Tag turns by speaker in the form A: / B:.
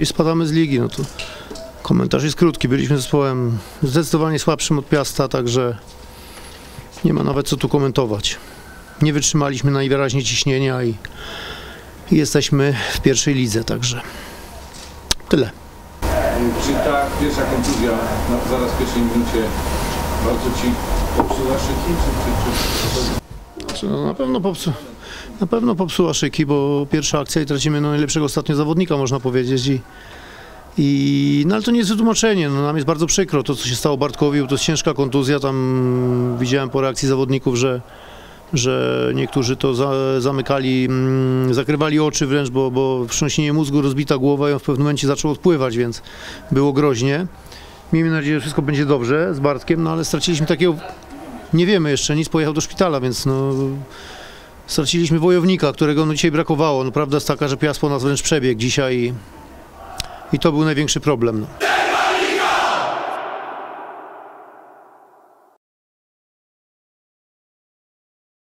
A: I spadamy z ligi, no to komentarz jest krótki. Byliśmy zespołem zdecydowanie słabszym od Piasta, także nie ma nawet co tu komentować. Nie wytrzymaliśmy najwyraźniej ciśnienia i, i jesteśmy w pierwszej lidze, także tyle.
B: Czy ta pierwsza kontuzja zaraz w pierwszej minucie bardzo Ci popsuła szyki? Czy, czy, czy...
A: Znaczy, no, na pewno popsu, na pewno popsuła szyki, bo pierwsza akcja i tracimy no, najlepszego ostatnio zawodnika, można powiedzieć. I, i, no ale to nie jest wytłumaczenie, no, nam jest bardzo przykro to, co się stało Bartkowi, to jest ciężka kontuzja, tam widziałem po reakcji zawodników, że, że niektórzy to za, zamykali, mm, zakrywali oczy wręcz, bo, bo wstrząśnienie mózgu, rozbita głowa i on w pewnym momencie zaczął odpływać, więc było groźnie. Miejmy nadzieję, że wszystko będzie dobrze z Bartkiem, no ale straciliśmy takiego nie wiemy jeszcze, nic pojechał do szpitala, więc no, straciliśmy wojownika, którego no, dzisiaj brakowało. No, prawda jest taka, że Piast po nas wręcz przebiegł dzisiaj i, i to był największy problem. No.